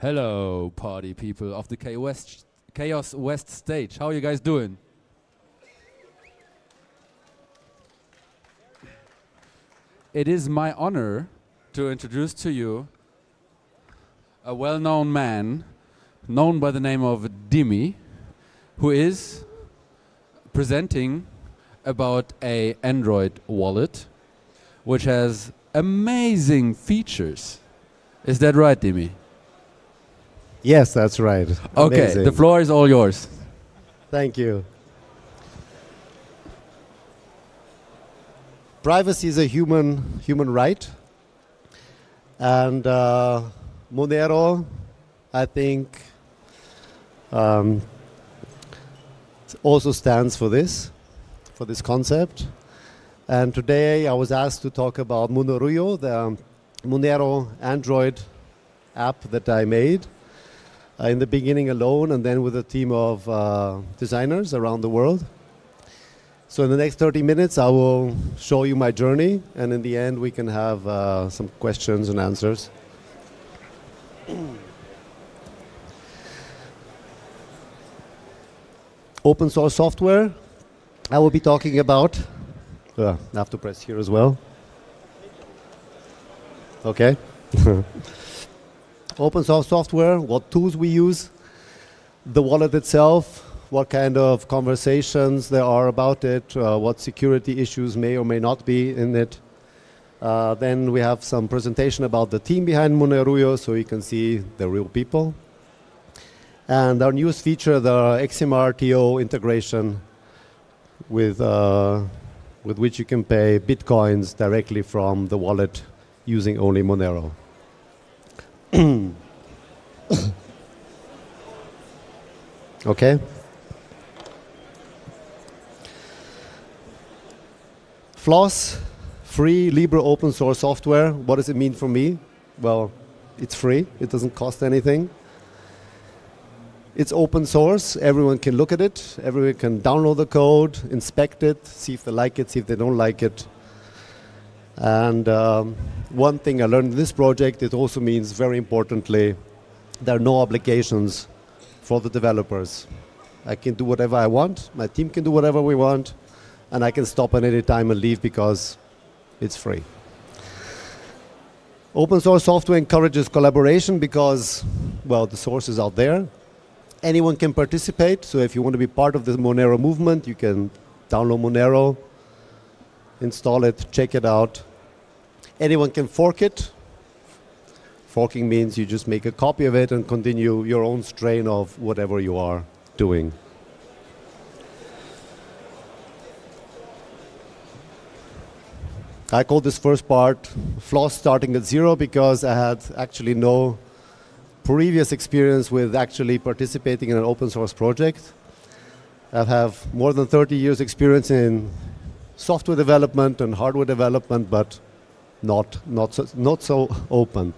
Hello, party people of the Chaos West, Chaos West stage. How are you guys doing? It is my honor to introduce to you a well-known man, known by the name of Dimi, who is presenting about a Android wallet, which has amazing features. Is that right, Dimi? Yes, that's right. Okay, Amazing. the floor is all yours. Thank you. Privacy is a human human right, and uh, Monero, I think, um, also stands for this, for this concept. And today I was asked to talk about Monerujo, the Monero Android app that I made in the beginning alone and then with a team of uh, designers around the world. So in the next 30 minutes, I will show you my journey, and in the end, we can have uh, some questions and answers. Open source software, I will be talking about. Uh, I have to press here as well. Okay. open source software, what tools we use, the wallet itself, what kind of conversations there are about it, uh, what security issues may or may not be in it. Uh, then we have some presentation about the team behind Monerujo so you can see the real people. And our newest feature, the XMR.TO integration with, uh, with which you can pay bitcoins directly from the wallet using only Monero. okay. Floss, free Libre open source software. What does it mean for me? Well, it's free. It doesn't cost anything. It's open source. Everyone can look at it. Everyone can download the code, inspect it, see if they like it, see if they don't like it. And um, one thing I learned in this project, it also means very importantly, there are no obligations for the developers. I can do whatever I want, my team can do whatever we want, and I can stop at any time and leave because it's free. Open source software encourages collaboration because, well, the source is out there. Anyone can participate, so if you want to be part of the Monero movement, you can download Monero, install it, check it out. Anyone can fork it. Forking means you just make a copy of it and continue your own strain of whatever you are doing. I call this first part floss starting at zero because I had actually no previous experience with actually participating in an open source project. I have more than 30 years experience in software development and hardware development, but not, not, so, not so open.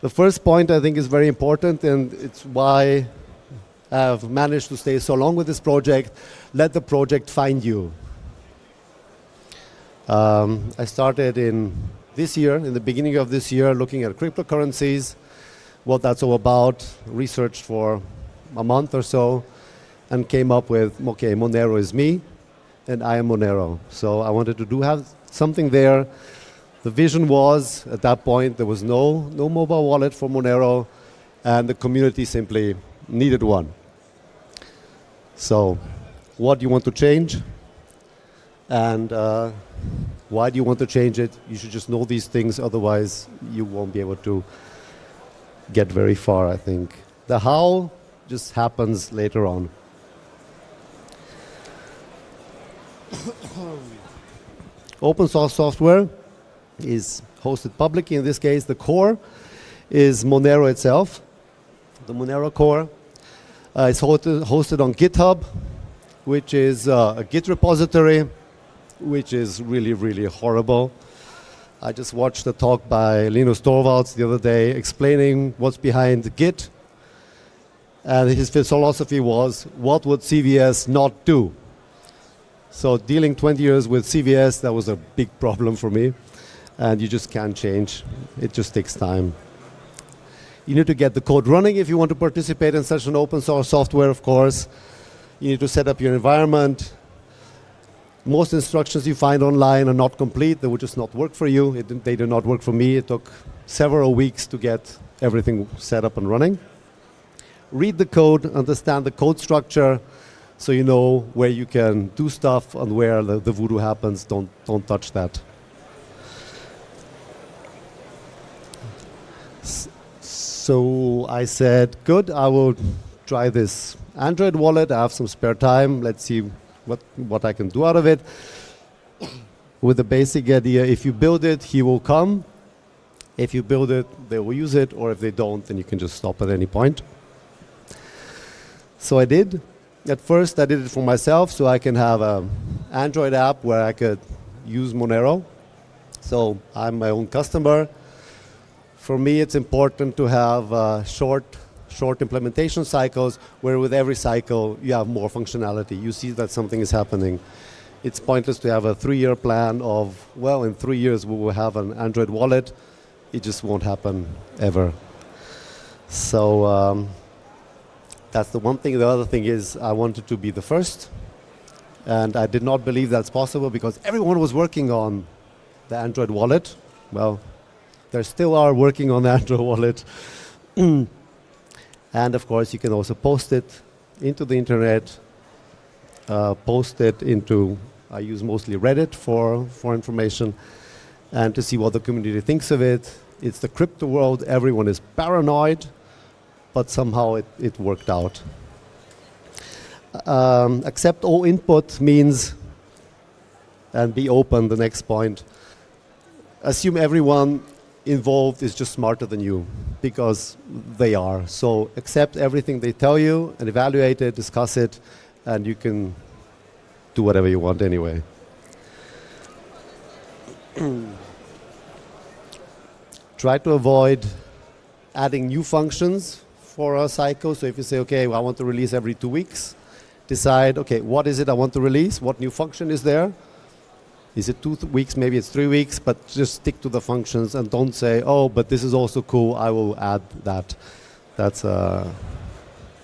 The first point I think is very important, and it's why I've managed to stay so long with this project. Let the project find you. Um, I started in this year, in the beginning of this year, looking at cryptocurrencies, what that's all about, researched for a month or so, and came up with, okay, Monero is me, and I am Monero. So I wanted to do have something there. The vision was, at that point, there was no, no mobile wallet for Monero, and the community simply needed one. So what do you want to change? And uh, why do you want to change it? You should just know these things, otherwise you won't be able to get very far, I think. The how just happens later on. Open source software is hosted publicly. In this case, the core is Monero itself, the Monero core. Uh, it's hosted, hosted on GitHub, which is uh, a Git repository, which is really, really horrible. I just watched a talk by Linus Torvalds the other day explaining what's behind Git. And his philosophy was, what would CVS not do? So dealing 20 years with CVS, that was a big problem for me. And you just can't change. It just takes time. You need to get the code running if you want to participate in such an open source software, of course. You need to set up your environment. Most instructions you find online are not complete. They would just not work for you. It, they do not work for me. It took several weeks to get everything set up and running. Read the code, understand the code structure, so you know where you can do stuff and where the, the voodoo happens. Don't, don't touch that. So I said, good, I will try this Android wallet. I have some spare time. Let's see what, what I can do out of it. With the basic idea, if you build it, he will come. If you build it, they will use it, or if they don't, then you can just stop at any point. So I did. At first, I did it for myself, so I can have an Android app where I could use Monero. So I'm my own customer. For me, it's important to have uh, short, short implementation cycles where with every cycle you have more functionality. You see that something is happening. It's pointless to have a three-year plan of, well, in three years we will have an Android wallet. It just won't happen ever. So um, that's the one thing. The other thing is I wanted to be the first. And I did not believe that's possible because everyone was working on the Android wallet. Well, they still are working on the Android wallet. and of course, you can also post it into the internet, uh, post it into, I use mostly Reddit for, for information, and to see what the community thinks of it. It's the crypto world, everyone is paranoid, but somehow it, it worked out. Um, accept all input means, and be open, the next point. Assume everyone involved is just smarter than you because they are. So accept everything they tell you and evaluate it, discuss it, and you can do whatever you want anyway. Try to avoid adding new functions for a cycle. So if you say, okay, well, I want to release every two weeks, decide, okay, what is it I want to release? What new function is there? Is it two weeks? Maybe it's three weeks, but just stick to the functions and don't say, oh, but this is also cool. I will add that. That's, uh,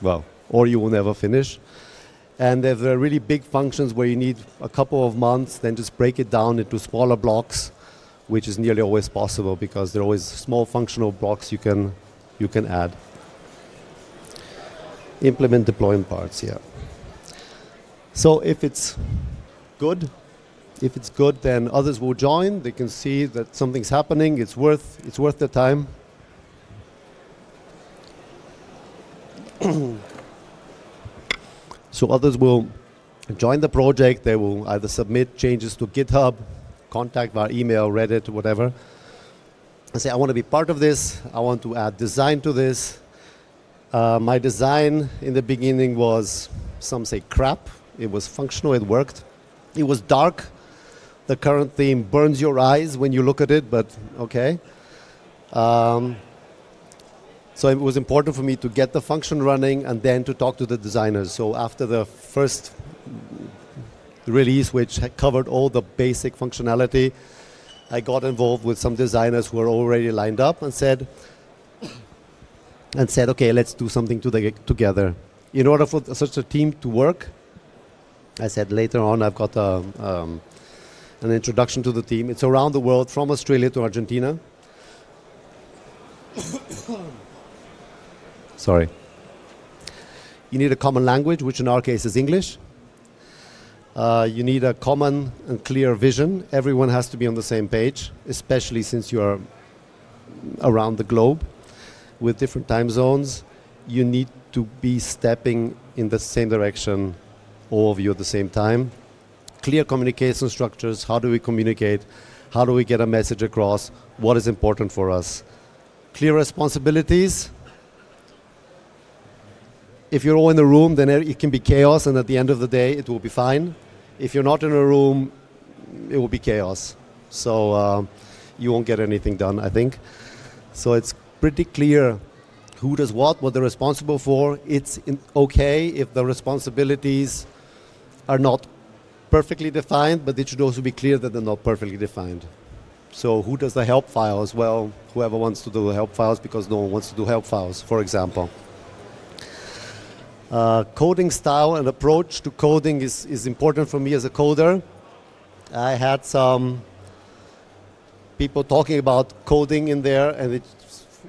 well, or you will never finish. And if there are really big functions where you need a couple of months, then just break it down into smaller blocks, which is nearly always possible because there are always small functional blocks you can, you can add. Implement deployment parts, yeah. So if it's good, if it's good, then others will join. They can see that something's happening. It's worth, it's worth the time. so others will join the project. They will either submit changes to GitHub, contact via email, Reddit, whatever. And say, I want to be part of this. I want to add design to this. Uh, my design in the beginning was, some say crap. It was functional, it worked. It was dark, the current theme burns your eyes when you look at it, but okay. Um, so it was important for me to get the function running and then to talk to the designers. So after the first release, which covered all the basic functionality, I got involved with some designers who were already lined up and said, and said, okay, let's do something to the, together. In order for such a team to work, I said later on I've got a, um, an introduction to the team. It's around the world, from Australia to Argentina. Sorry. You need a common language, which in our case is English. Uh, you need a common and clear vision. Everyone has to be on the same page, especially since you are around the globe with different time zones. You need to be stepping in the same direction, all of you at the same time clear communication structures. How do we communicate? How do we get a message across? What is important for us? Clear responsibilities. If you're all in the room, then it can be chaos, and at the end of the day, it will be fine. If you're not in a room, it will be chaos. So uh, you won't get anything done, I think. So it's pretty clear who does what, what they're responsible for. It's okay if the responsibilities are not perfectly defined, but it should also be clear that they're not perfectly defined. So who does the help files? Well, whoever wants to do help files because no one wants to do help files, for example. Uh, coding style and approach to coding is, is important for me as a coder. I had some people talking about coding in there, and it,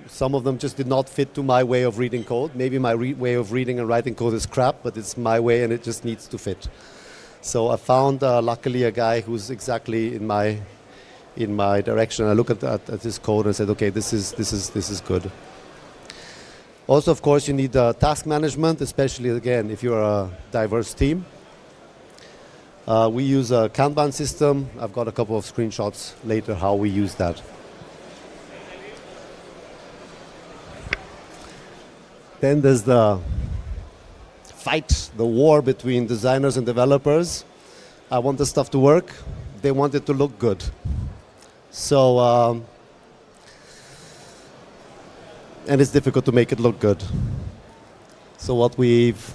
some of them just did not fit to my way of reading code. Maybe my way of reading and writing code is crap, but it's my way and it just needs to fit. So I found, uh, luckily, a guy who's exactly in my in my direction. I look at, at, at this code and said, okay, this is this is this is good. Also, of course, you need uh, task management, especially again if you're a diverse team. Uh, we use a Kanban system. I've got a couple of screenshots later how we use that. Then there's the fight, the war between designers and developers. I want the stuff to work. They want it to look good. So, um, and it's difficult to make it look good. So, what we've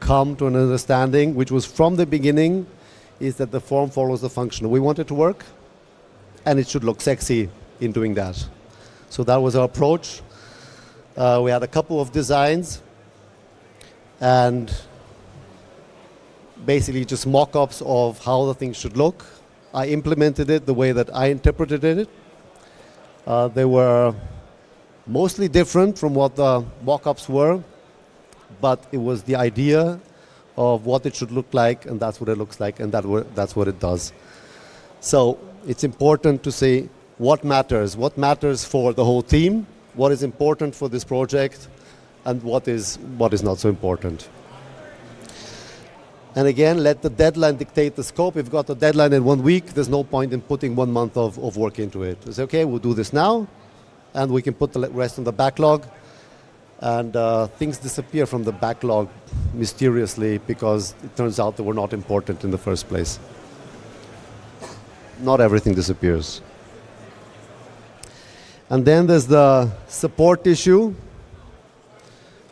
come to an understanding, which was from the beginning, is that the form follows the function. We want it to work, and it should look sexy in doing that. So, that was our approach. Uh, we had a couple of designs, and basically just mock ups of how the thing should look. I implemented it the way that I interpreted it. Uh, they were mostly different from what the mock ups were, but it was the idea of what it should look like, and that's what it looks like, and that that's what it does. So it's important to say what matters, what matters for the whole team, what is important for this project, and what is, what is not so important. And again, let the deadline dictate the scope. You've got a deadline in one week, there's no point in putting one month of, of work into it. It's okay, we'll do this now, and we can put the rest on the backlog. And uh, things disappear from the backlog mysteriously because it turns out they were not important in the first place. Not everything disappears. And then there's the support issue.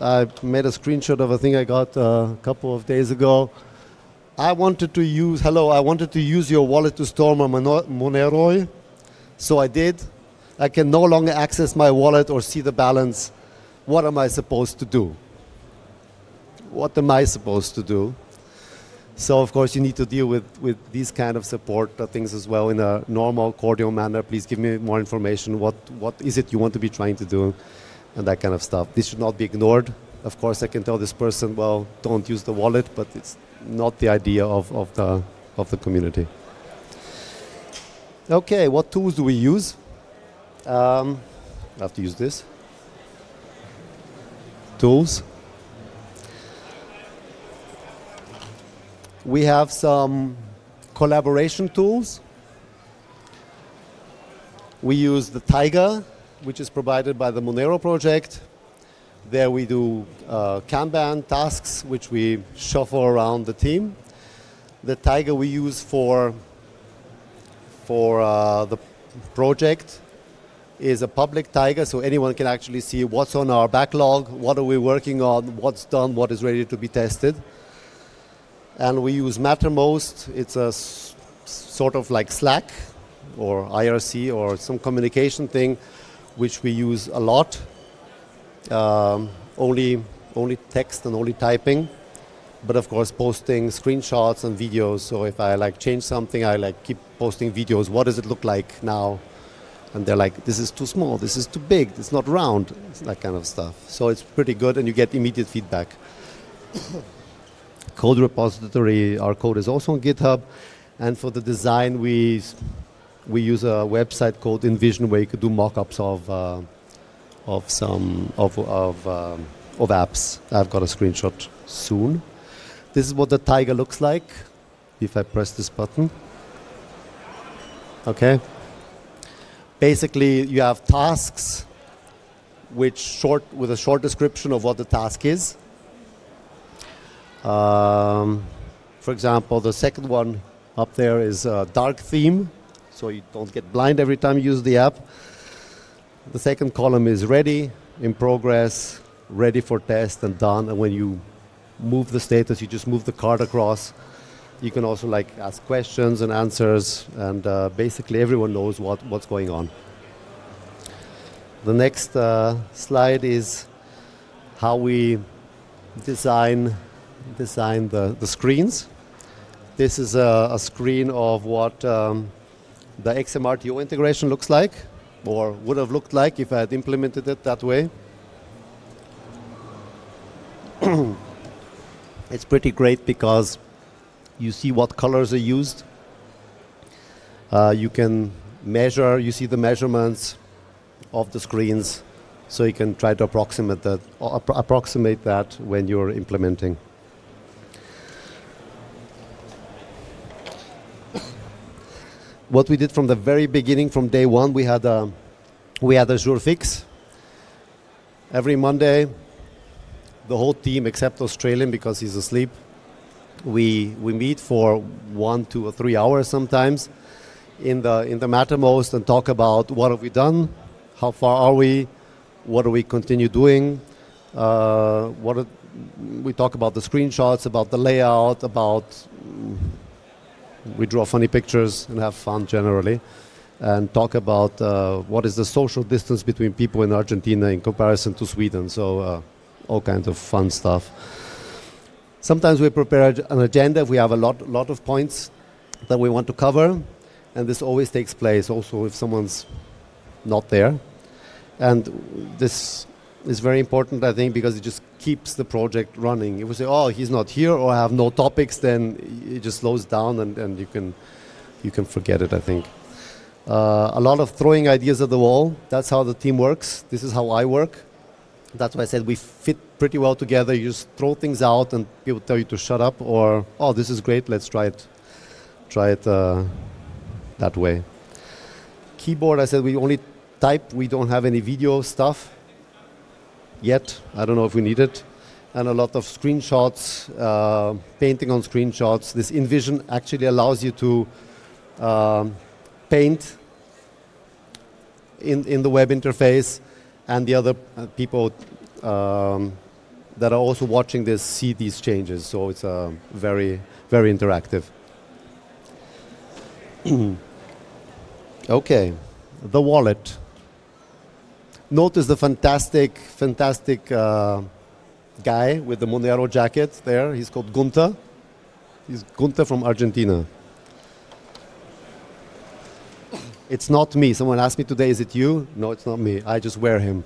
I made a screenshot of a thing I got uh, a couple of days ago. I wanted to use, hello, I wanted to use your wallet to store my Monero. So I did. I can no longer access my wallet or see the balance. What am I supposed to do? What am I supposed to do? So of course you need to deal with, with these kind of support uh, things as well in a normal, cordial manner. Please give me more information. What what is it you want to be trying to do, and that kind of stuff. This should not be ignored. Of course, I can tell this person, well, don't use the wallet, but it's not the idea of, of the of the community. Okay, what tools do we use? Um, I have to use this. Tools. We have some collaboration tools. We use the Taiga, which is provided by the Monero project. There we do uh, Kanban tasks, which we shuffle around the team. The Taiga we use for, for uh, the project is a public Taiga, so anyone can actually see what's on our backlog, what are we working on, what's done, what is ready to be tested and we use Mattermost. It's a sort of like Slack or IRC or some communication thing, which we use a lot. Um, only only text and only typing, but of course posting screenshots and videos. So if I like change something, I like keep posting videos. What does it look like now? And they're like, this is too small, this is too big, it's not round, it's that kind of stuff. So it's pretty good, and you get immediate feedback code repository. Our code is also on GitHub. And for the design, we, we use a website called InVision where you could do mock-ups of, uh, of some of, of, um, of apps. I've got a screenshot soon. This is what the Taiga looks like if I press this button. Okay. Basically, you have tasks which short with a short description of what the task is um, for example, the second one up there is a dark theme, so you don't get blind every time you use the app. The second column is ready, in progress, ready for test, and done. And when you move the status, you just move the card across. You can also like ask questions and answers, and uh, basically everyone knows what, what's going on. The next uh, slide is how we design design the, the screens. This is a, a screen of what um, the XMR.TO integration looks like, or would have looked like if I had implemented it that way. it's pretty great because you see what colors are used. Uh, you can measure, you see the measurements of the screens, so you can try to approximate that, approximate that when you're implementing. What we did from the very beginning, from day one, we had a, we had Azure Fix. Every Monday, the whole team except Australian because he's asleep, we we meet for one, two, or three hours sometimes in the in the Mattermost and talk about what have we done, how far are we, what do we continue doing, uh, what are, we talk about the screenshots, about the layout, about we draw funny pictures and have fun generally, and talk about uh, what is the social distance between people in Argentina in comparison to Sweden. So uh, all kinds of fun stuff. Sometimes we prepare an agenda if we have a lot, lot of points that we want to cover, and this always takes place also if someone's not there. And this is very important, I think, because it just keeps the project running. If we say, oh, he's not here or I have no topics, then it just slows down and, and you, can, you can forget it, I think. Uh, a lot of throwing ideas at the wall. That's how the team works. This is how I work. That's why I said we fit pretty well together. You just throw things out and people tell you to shut up or, oh, this is great, let's try it, try it uh, that way. Keyboard, I said we only type, we don't have any video stuff yet. I don't know if we need it. And a lot of screenshots, uh, painting on screenshots. This InVision actually allows you to uh, paint in, in the web interface, and the other uh, people um, that are also watching this see these changes. So it's uh, very, very interactive. okay, the wallet notice the fantastic, fantastic uh, guy with the Monero jacket there. He's called Gunter. He's Gunter from Argentina. It's not me. Someone asked me today, is it you? No, it's not me. I just wear him.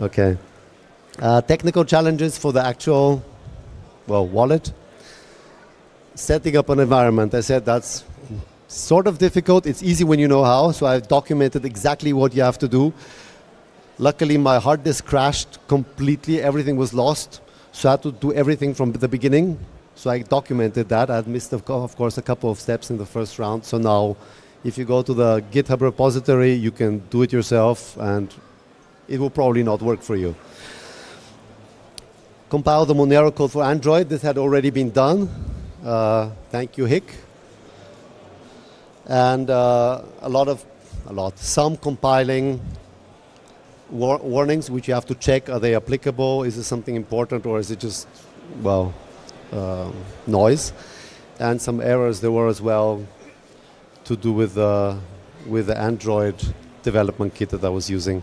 Okay. Uh, technical challenges for the actual, well, wallet. Setting up an environment. I said that's sort of difficult. It's easy when you know how. So I've documented exactly what you have to do. Luckily, my hard disk crashed completely. Everything was lost. So I had to do everything from the beginning. So I documented that. I missed, of course, a couple of steps in the first round. So now, if you go to the GitHub repository, you can do it yourself, and it will probably not work for you. Compile the Monero code for Android. This had already been done. Uh, thank you, Hick and uh, a lot of, a lot, some compiling war warnings which you have to check, are they applicable, is it something important or is it just, well, uh, noise? And some errors there were as well to do with, uh, with the Android development kit that I was using.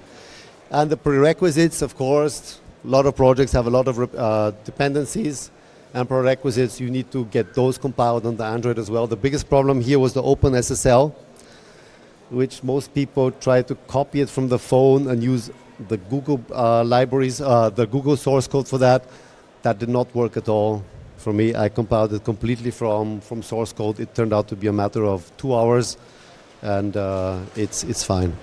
And the prerequisites, of course, a lot of projects have a lot of uh, dependencies and prerequisites, you need to get those compiled on the Android as well. The biggest problem here was the OpenSSL, which most people try to copy it from the phone and use the Google uh, libraries, uh, the Google source code for that. That did not work at all for me. I compiled it completely from, from source code. It turned out to be a matter of two hours, and uh, it's, it's fine.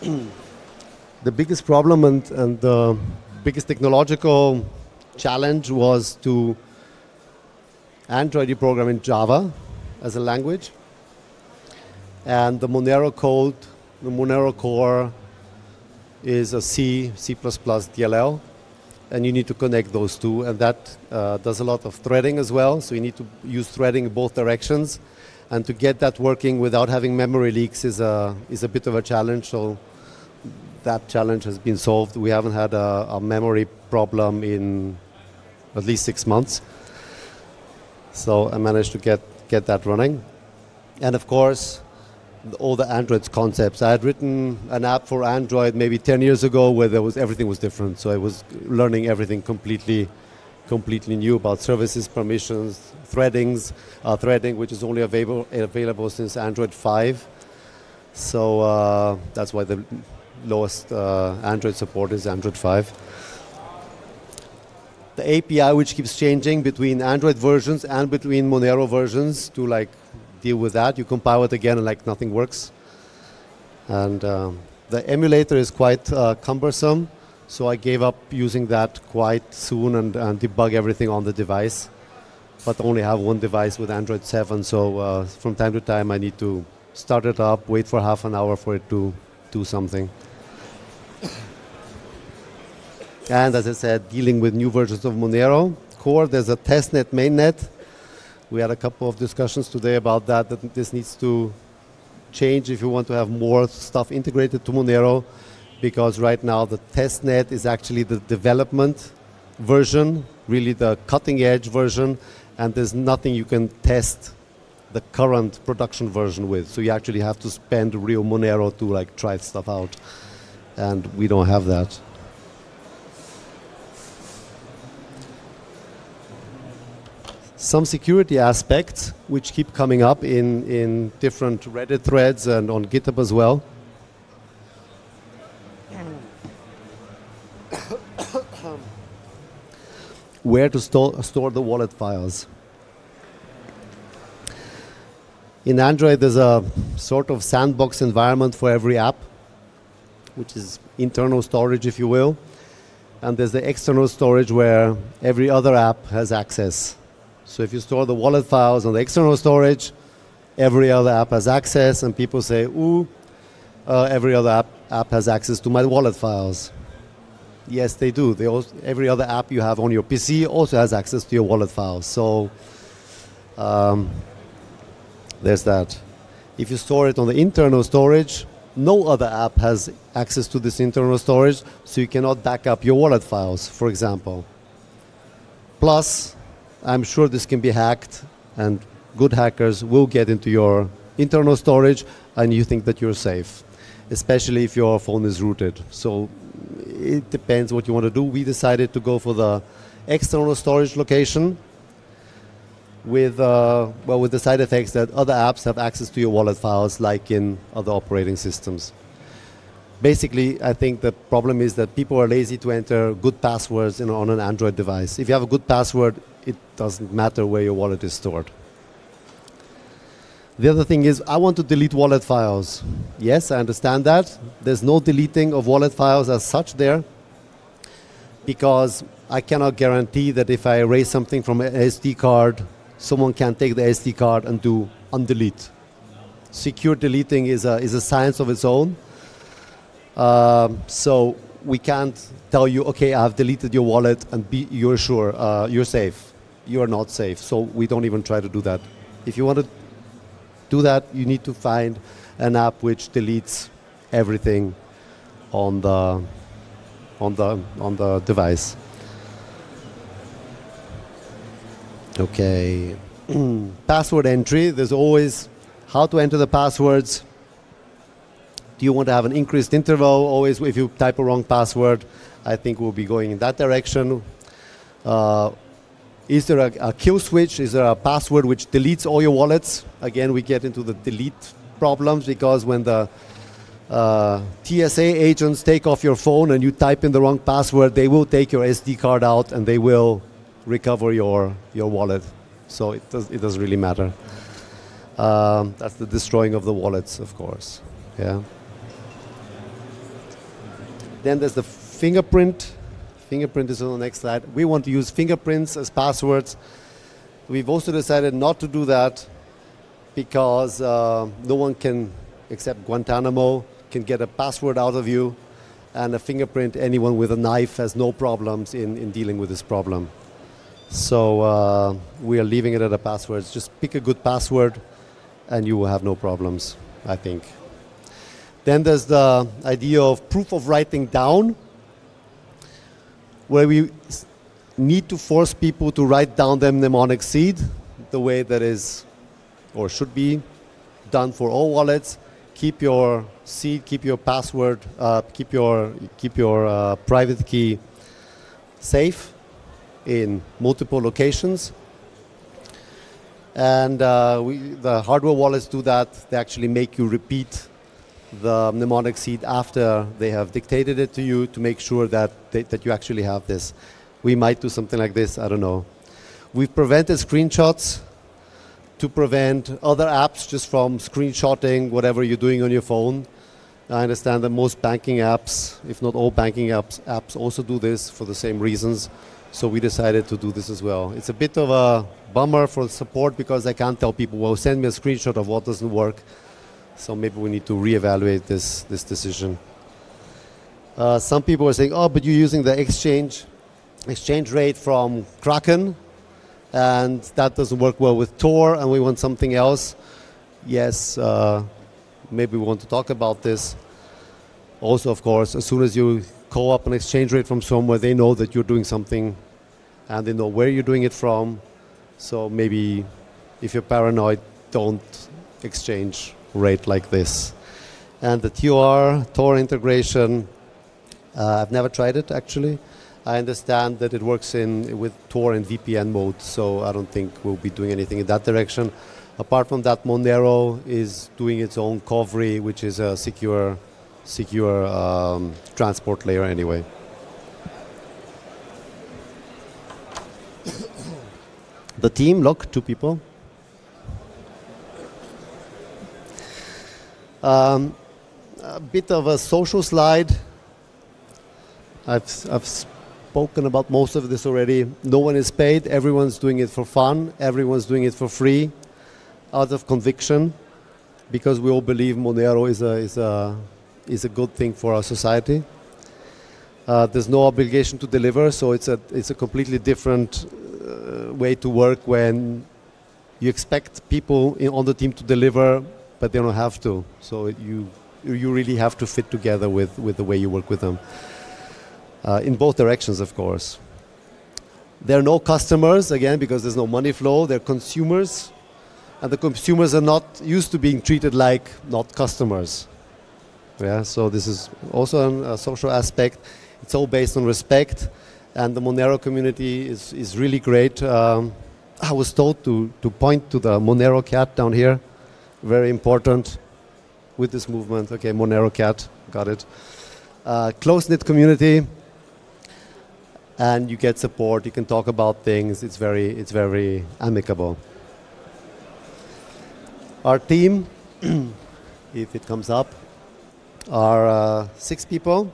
the biggest problem and, and the biggest technological challenge was to Android program in Java as a language. And the Monero code, the Monero core is a C, C++ DLL. And you need to connect those two. And that uh, does a lot of threading as well. So you need to use threading in both directions. And to get that working without having memory leaks is a, is a bit of a challenge. So that challenge has been solved. We haven't had a, a memory problem in at least six months. So I managed to get, get that running. And of course, all the Android concepts. I had written an app for Android maybe 10 years ago where there was everything was different. So I was learning everything completely, completely new about services, permissions, threadings, uh, threading, which is only available available since Android 5. So uh, that's why the lowest uh, Android support is Android 5. The API, which keeps changing between Android versions and between Monero versions to like deal with that. You compile it again and like nothing works. And um, the emulator is quite uh, cumbersome, so I gave up using that quite soon and, and, debug everything on the device. But only have one device with Android 7, so uh, from time to time I need to start it up, wait for half an hour for it to do something. And as I said, dealing with new versions of Monero core, there's a testnet mainnet we had a couple of discussions today about that, that this needs to change if you want to have more stuff integrated to Monero, because right now the testnet is actually the development version, really the cutting edge version, and there's nothing you can test the current production version with. So you actually have to spend real Monero to like try stuff out, and we don't have that. Some security aspects which keep coming up in, in different Reddit threads and on GitHub as well. Where to store, store the wallet files. In Android, there's a sort of sandbox environment for every app, which is internal storage, if you will. And there's the external storage where every other app has access. So if you store the wallet files on the external storage, every other app has access, and people say, ooh, uh, every other app, app has access to my wallet files. Yes, they do. They also, every other app you have on your PC also has access to your wallet files. So um, there's that. If you store it on the internal storage, no other app has access to this internal storage, so you cannot back up your wallet files, for example. Plus, I'm sure this can be hacked, and good hackers will get into your internal storage, and you think that you're safe, especially if your phone is rooted. So it depends what you want to do. We decided to go for the external storage location with uh, well with the side effects that other apps have access to your wallet files like in other operating systems. Basically, I think the problem is that people are lazy to enter good passwords on an Android device. If you have a good password, it doesn't matter where your wallet is stored. The other thing is, I want to delete wallet files. Yes, I understand that. There's no deleting of wallet files as such there because I cannot guarantee that if I erase something from an SD card, someone can take the SD card and do undelete. Secure deleting is a, is a science of its own. Um, so we can't tell you, okay, I've deleted your wallet and be, you're sure, uh, you're safe you are not safe. So we don't even try to do that. If you want to do that, you need to find an app which deletes everything on the on the on the device. Okay. password entry. There's always how to enter the passwords. Do you want to have an increased interval? Always, if you type a wrong password, I think we'll be going in that direction. Uh, is there a, a, kill switch? Is there a password which deletes all your wallets? Again, we get into the delete problems because when the uh, TSA agents take off your phone and you type in the wrong password, they will take your SD card out and they will recover your, your wallet. So it, does, it doesn't really matter. Um, that's the destroying of the wallets, of course. Yeah. Then there's the fingerprint Fingerprint is on the next slide. We want to use fingerprints as passwords. We've also decided not to do that because uh, no one can, except Guantanamo, can get a password out of you. And a fingerprint, anyone with a knife has no problems in, in dealing with this problem. So uh, we are leaving it at a password. Just pick a good password and you will have no problems, I think. Then there's the idea of proof of writing down, where we need to force people to write down their mnemonic seed the way that is or should be done for all wallets. Keep your seed, keep your password, uh, keep your keep your uh, private key safe in multiple locations. And uh, we, the hardware wallets do that. They actually make you repeat the mnemonic seed after they have dictated it to you to make sure that, they, that you actually have this. We might do something like this, I don't know. We've prevented screenshots to prevent other apps just from screenshotting whatever you're doing on your phone. I understand that most banking apps, if not all banking apps, apps also do this for the same reasons. So we decided to do this as well. It's a bit of a bummer for support because I can't tell people, well, send me a screenshot of what doesn't work. So maybe we need to reevaluate this, this decision. Uh, some people are saying, oh, but you're using the exchange, exchange rate from Kraken, and that doesn't work well with Tor, and we want something else. Yes, uh, maybe we want to talk about this. Also, of course, as soon as you call up an exchange rate from somewhere, they know that you're doing something and they know where you're doing it from. So maybe if you're paranoid, don't exchange rate like this. And the TOR, Tor integration, uh, I've never tried it actually. I understand that it works in with Tor and VPN mode, so I don't think we'll be doing anything in that direction. Apart from that, Monero is doing its own Kovri, which is a secure secure um, transport layer anyway. the team, look, two people. Um, a bit of a social slide. I've, I've spoken about most of this already. No one is paid, everyone's doing it for fun, everyone's doing it for free, out of conviction, because we all believe Monero is a, is a is a good thing for our society. Uh, there's no obligation to deliver, so it's a it's a completely different uh, way to work when you expect people in, on the team to deliver, but they don't have to. So you you really have to fit together with with the way you work with them. Uh, in both directions, of course. There are no customers again because there's no money flow. They're consumers, and the consumers are not used to being treated like not customers. Yeah, so this is also an, a social aspect. It's all based on respect, and the Monero community is, is really great. Um, I was told to, to point to the Monero cat down here, very important with this movement. Okay, Monero cat, got it. Uh, Close knit community, and you get support. You can talk about things. It's very, it's very amicable. Our team, if it comes up, are uh, six people.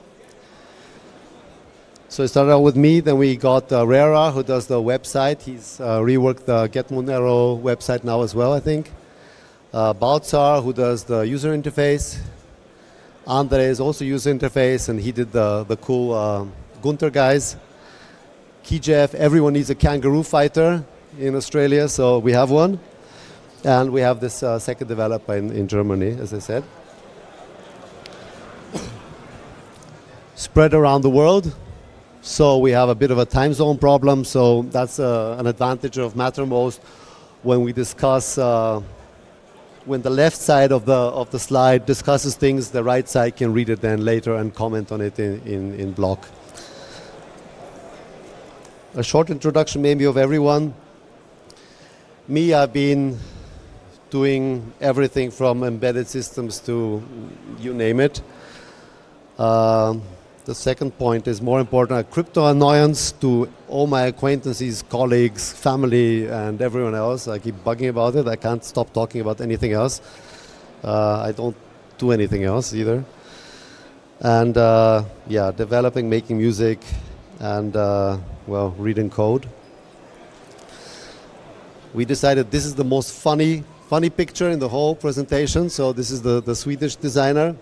So it started out with me, then we got uh, Rera, who does the website. He's uh, reworked the Get Monero website now as well, I think. Uh, Baltzar, who does the user interface. Andre is also user interface, and he did the, the cool uh, Gunter guys. Kijev, everyone needs a kangaroo fighter in Australia, so we have one. And we have this uh, second developer in, in Germany, as I said. spread around the world. So we have a bit of a time zone problem. So that's uh, an advantage of Mattermost when we discuss. Uh, when the left side of the of the slide discusses things, the right side can read it then later and comment on it in, in, in block. A short introduction maybe of everyone. Me, I've been doing everything from embedded systems to you name it. Uh, the second point is more important. A crypto annoyance to all my acquaintances, colleagues, family, and everyone else. I keep bugging about it. I can't stop talking about anything else. Uh, I don't do anything else either. And uh, yeah, developing, making music, and uh, well, reading code. We decided this is the most funny, funny picture in the whole presentation. So this is the, the Swedish designer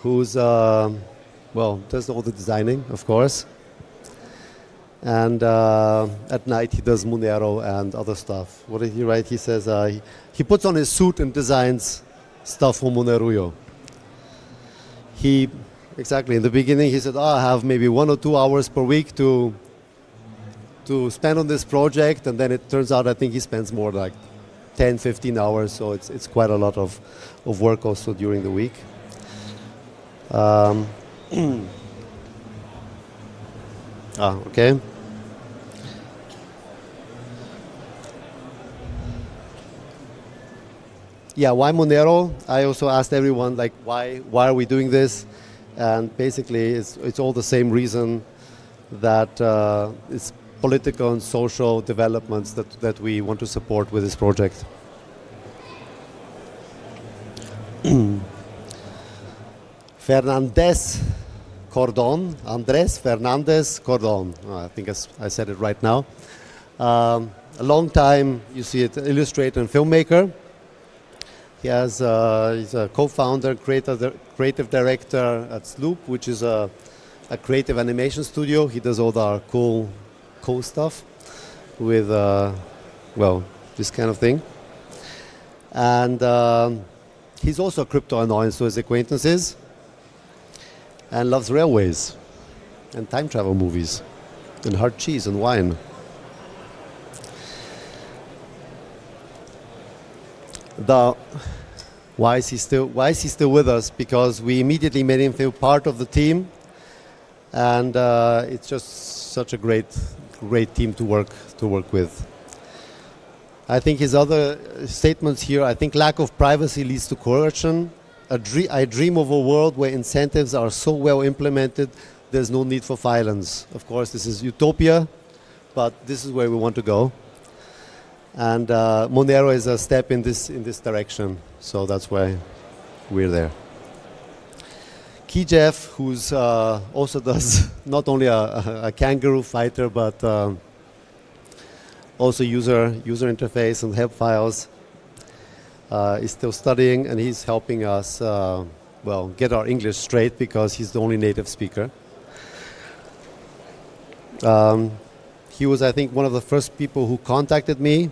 who's uh, well, does all the designing, of course. And uh, at night he does Monero and other stuff. What did he write? He says uh, he, he, puts on his suit and designs stuff for Monerujo. he exactly in the beginning he said, oh, I have maybe one or two hours per week to to spend on this project, and then it turns out I think he spends more like 10, 15 hours, so it's it's quite a lot of of work also during the week. Um, ah, okay. yeah, why Monero? I also asked everyone like, why why are we doing this? And basically, it's it's all the same reason that uh, it's political and social developments that that we want to support with this project. Fernandez Cordon, Andres Fernandez Cordon. Oh, I think I said it right now. Um, a long time, you see it, illustrator and filmmaker. He has, uh, he's a co-founder, creative, creative director at Sloop, which is a, a creative animation studio. He does all the cool, cool stuff with, uh, well, this kind of thing. And um, he's also a crypto annoyance to his acquaintances and loves railways and time travel movies and hard cheese and wine. the why is he still why is he still with us? Because we immediately made him feel part of the team, and uh, it's just such a great great team to work to work with. I think his other statements here. I think lack of privacy leads to coercion. I dream of a world where incentives are so well implemented, there's no need for violence. Of course, this is utopia, but this is where we want to go and uh, Monero is a step in this in this direction. So that's why we're there. Key Jeff, who's uh, also does not only a, a kangaroo fighter but uh, also user user interface and help files, is still studying and he's helping us uh, well get our English straight because he's the only native speaker. Um, he was, I think, one of the first people who contacted me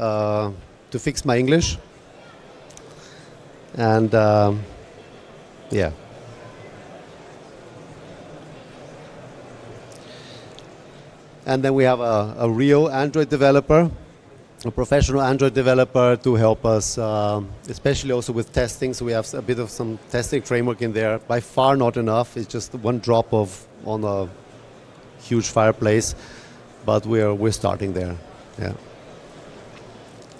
uh, to fix my English. And um, yeah. And then we have a, a, real Android developer, a professional Android developer to help us, um, especially also with testing. So we have a bit of some testing framework in there. By far not enough. It's just one drop of on a huge fireplace, but we're we're starting there. Yeah.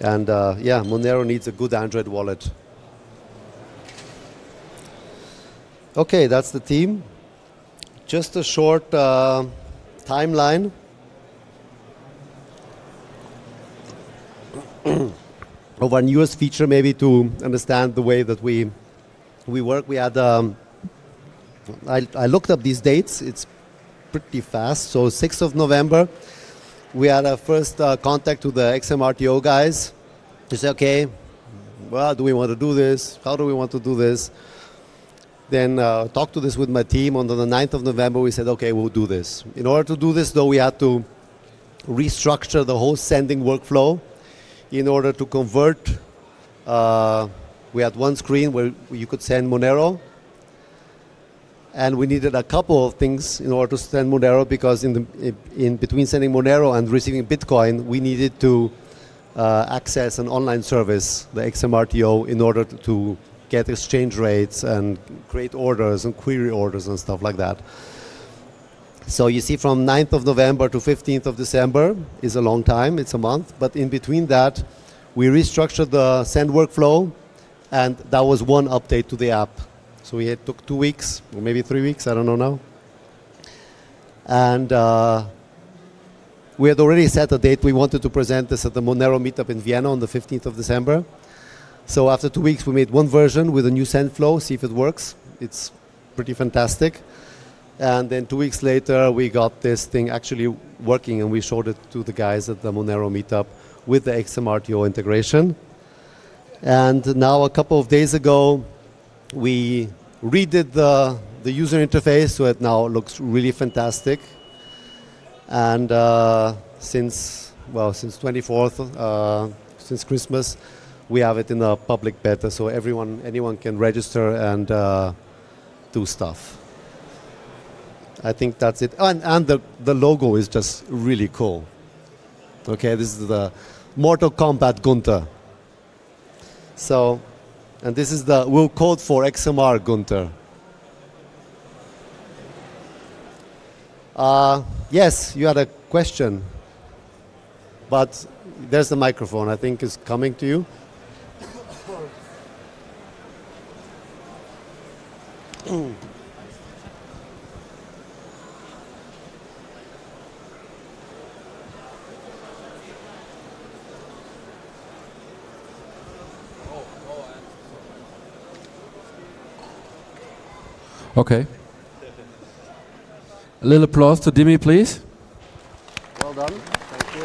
And uh, yeah, Monero needs a good Android wallet. Okay, that's the team. Just a short uh, timeline. of our newest feature, maybe to understand the way that we we work. We had um, I, I looked up these dates. It's pretty fast. So 6th of November, we had our first uh, contact to the XMR.TO guys to say, okay, well, do we want to do this? How do we want to do this? Then uh, talk to this with my team. On the 9th of November, we said, okay, we'll do this. In order to do this, though, we had to restructure the whole sending workflow in order to convert. Uh, we had one screen where you could send Monero, and we needed a couple of things in order to send Monero because in, the, in between sending Monero and receiving Bitcoin, we needed to uh, access an online service, the XMR.TO, in order to get exchange rates and create orders and query orders and stuff like that. So you see from 9th of November to 15th of December is a long time, it's a month, but in between that, we restructured the send workflow and that was one update to the app. So it took two weeks, or maybe three weeks, I don't know now. And uh, we had already set a date. We wanted to present this at the Monero meetup in Vienna on the 15th of December. So after two weeks, we made one version with a new send flow, see if it works. It's pretty fantastic. And then two weeks later, we got this thing actually working, and we showed it to the guys at the Monero meetup with the XMR.TO integration. And now, a couple of days ago, we redid the, the user interface so it now looks really fantastic. And uh, since, well, since 24th, uh, since Christmas, we have it in a public beta, so everyone, anyone can register and uh, do stuff. I think that's it. And, and the, the logo is just really cool. Okay, this is the Mortal Kombat Gunther. So, and this is the, we'll code for XMR Gunther. Uh, yes, you had a question, but there's the microphone. I think is coming to you. Okay. A little applause to Dimi, please. Well done. Thank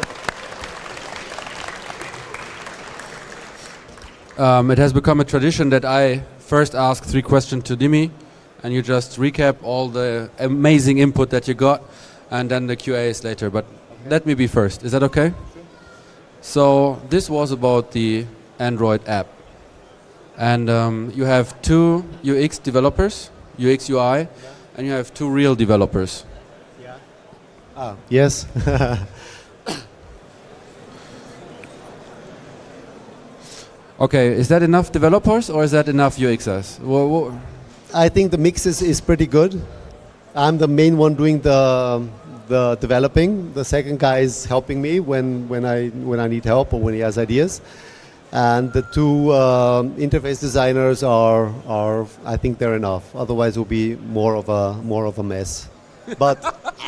you. Um, it has become a tradition that I first ask three questions to Dimi, and you just recap all the amazing input that you got, and then the QA is later. But let me be first. Is that okay? So this was about the Android app, and um, you have two UX developers, UX UI, and you have two real developers. Yeah. Ah, yes. Okay, is that enough developers or is that enough UXers? Wha- wha- I think the mix is, is pretty good. I'm the main one doing the the developing. The second guy is helping me when, when I when I need help or when he has ideas. And the two um, interface designers are are I think they're enough. Otherwise, it will be more of a more of a mess. But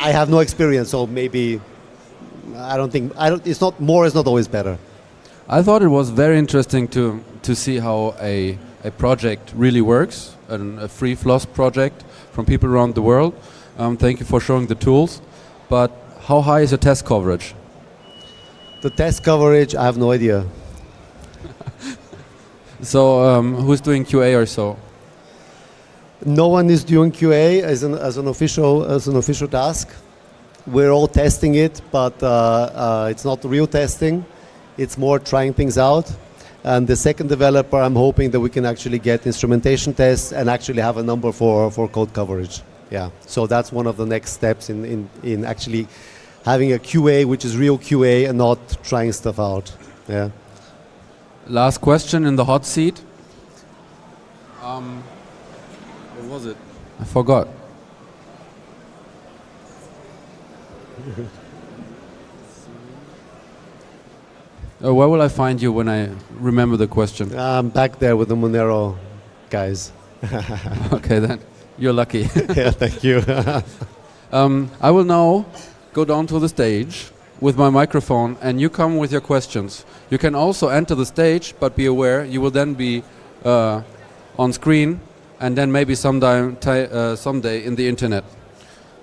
I have no experience, so maybe I don't think I don't. It's not more is not always better. I thought it was very interesting to to see how a a project really works, an, a free floss project from people around the world. Um, thank you for showing the tools, but how high is your test coverage? The test coverage, I have no idea. So um, who's doing QA or so? No one is doing QA as an, as an official as an official task. We're all testing it, but uh, uh, it's not real testing. It's more trying things out. And the second developer, I'm hoping that we can actually get instrumentation tests and actually have a number for, for code coverage. Yeah. So that's one of the next steps in, in, in actually having a QA, which is real QA, and not trying stuff out. Yeah. Last question in the hot seat. Um, what was it? I forgot. Uh, where will I find you when I remember the question? I'm back there with the Monero guys. okay, then you're lucky. yeah, thank you. um, I will now go down to the stage with my microphone, and you come with your questions. You can also enter the stage, but be aware you will then be uh, on screen, and then maybe sometime ti uh, someday in the internet.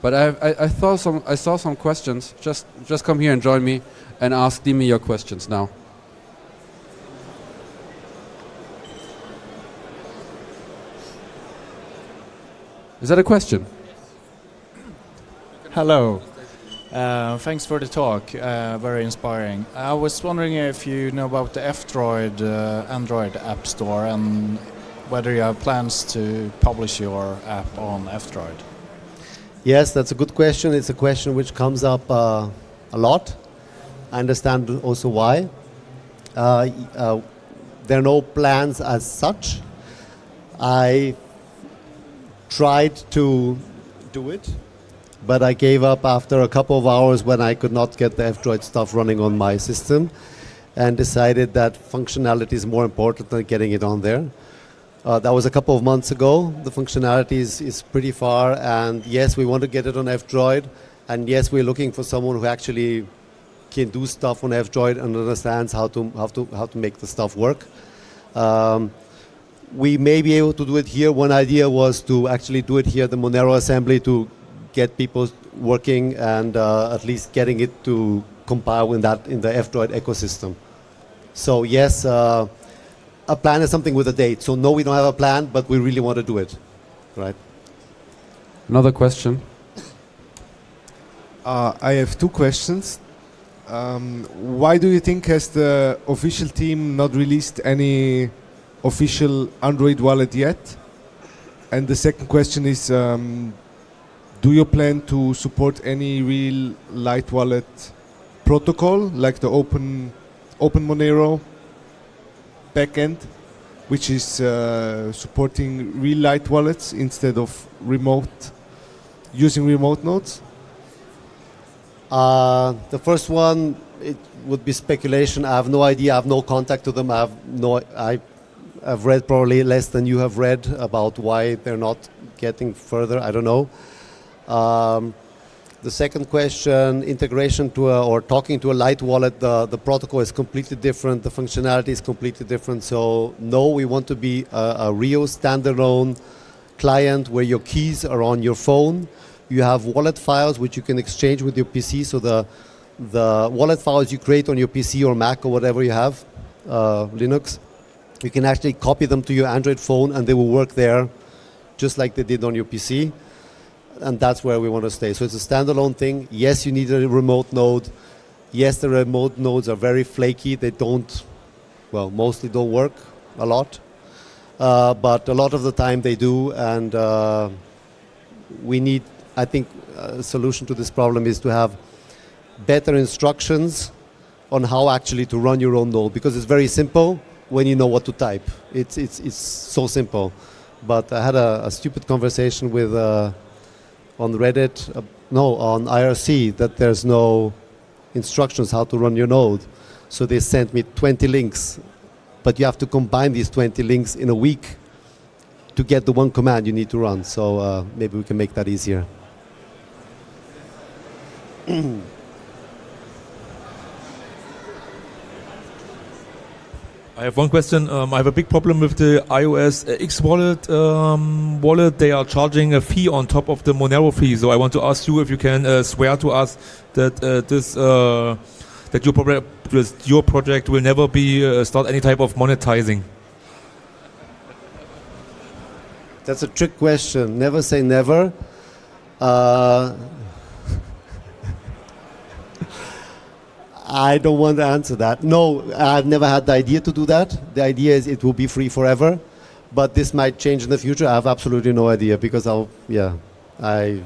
But I, I, I saw some I saw some questions. Just just come here and join me, and ask Dimi your questions now. Is that a question? Hello. Uh, thanks for the talk. Uh, very inspiring. I was wondering if you know about the F-Droid uh, Android App Store and whether you have plans to publish your app on F-Droid. Yes, that's a good question. It's a question which comes up uh, a lot. I understand also why. Uh, there are no plans as such. I tried to do it, but I gave up after a couple of hours when I could not get the F-Droid stuff running on my system and decided that functionality is more important than getting it on there. Uh, that was a couple of months ago. The functionality is, is pretty far, and yes, we want to get it on F-Droid, and yes, we're looking for someone who actually can do stuff on F-Droid and understands how to how to how to make the stuff work. Um, we may be able to do it here. One idea was to actually do it here the Monero assembly to get people working and uh, at least getting it to compile in that in the F-Droid ecosystem. So yes, uh, a plan is something with a date. So no, we don't have a plan, but we really want to do it, right? Another question. Uh, I have two questions. Um, why do you think has the official team not released any official Android wallet yet? And the second question is, um, do you plan to support any real light wallet protocol like the Open Open Monero backend, which is uh, supporting real light wallets instead of remote using remote nodes? Uh, the first one, it would be speculation. I have no idea. I have no contact to them. I have no. I have read probably less than you have read about why they're not getting further. I don't know. Um, the second question, integration to a, or talking to a light wallet, the, the protocol is completely different. The functionality is completely different. So no, we want to be a, a real standalone client where your keys are on your phone. You have wallet files which you can exchange with your PC. So the the wallet files you create on your PC or Mac or whatever you have, uh, Linux, you can actually copy them to your Android phone and they will work there just like they did on your PC. And that's where we want to stay. So it's a standalone thing. Yes, you need a remote node. Yes, the remote nodes are very flaky. They don't, well, mostly don't work a lot. Uh, but a lot of the time they do. And uh, we need, I think, a solution to this problem is to have better instructions on how actually to run your own node because it's very simple when you know what to type. It's, it's, it's so simple. But I had a, a stupid conversation with uh, on Reddit, uh, no, on IRC, that there's no instructions how to run your node. So they sent me 20 links, but you have to combine these 20 links in a week to get the one command you need to run. So uh, maybe we can make that easier. I have one question. Um, I have a big problem with the iOS uh, X wallet. Um, wallet they are charging a fee on top of the Monero fee. So I want to ask you if you can uh, swear to us that uh, this uh, that your, pro your project will never be uh, start any type of monetizing. That's a trick question. Never say never. I don't want to answer that. No, I've never had the idea to do that. The idea is it will be free forever, but this might change in the future. I have absolutely no idea because I'll, yeah, I,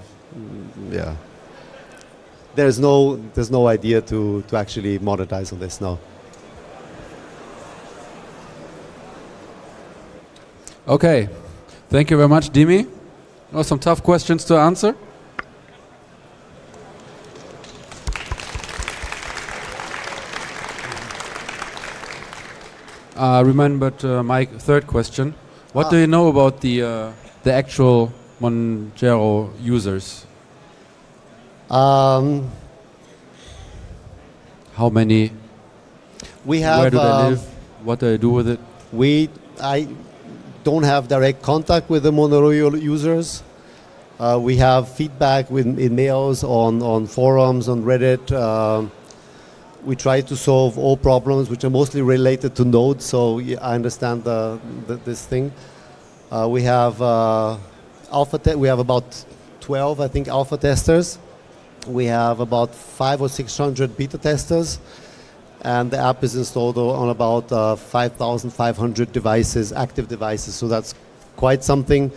yeah. There's no, there's no idea to, to actually monetize on this now. Okay, thank you very much, Dimi. Oh, some tough questions to answer. I uh, remembered uh, my third question. What ah. do you know about the uh, the actual Monero users? Um, How many? We have. Where do they um, live? What do they do with it? We I don't have direct contact with the Monero users. Uh, we have feedback with emails on on forums on Reddit. Um, we try to solve all problems which are mostly related to nodes. So I understand the, the, this thing. Uh, we have uh, alpha. we have about 12, I think, alpha testers. We have about five or 600 beta testers, and the app is installed on about uh, 5,500 devices, active devices. So that's quite something.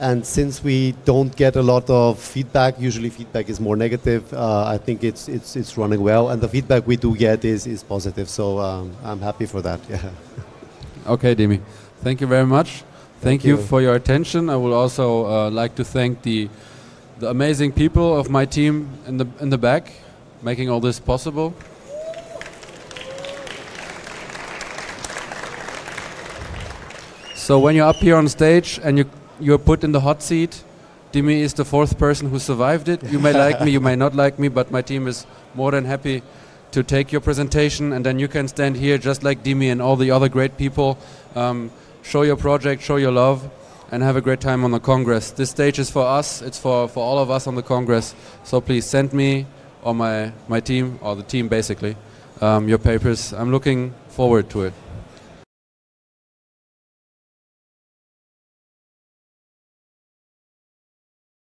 And since we don't get a lot of feedback, usually feedback is more negative. Uh, I think it's it's it's running well, and the feedback we do get is is positive. So um, I'm happy for that. Yeah. Okay, Dimi. Thank you very much. Thank, thank you. you. for your attention. I would also uh, like to thank the the amazing people of my team in the in the back, making all this possible. So when you're up here on stage and you you're put in the hot seat. Dimi is the fourth person who survived it. You may like me, you may not like me, but my team is more than happy to take your presentation, and then you can stand here just like Dimi and all the other great people. Um, show your project, show your love, and have a great time on the Congress. This stage is for us, it's for, for all of us on the Congress. So please send me or my, my team, or the team basically, um, your papers. I'm looking forward to it.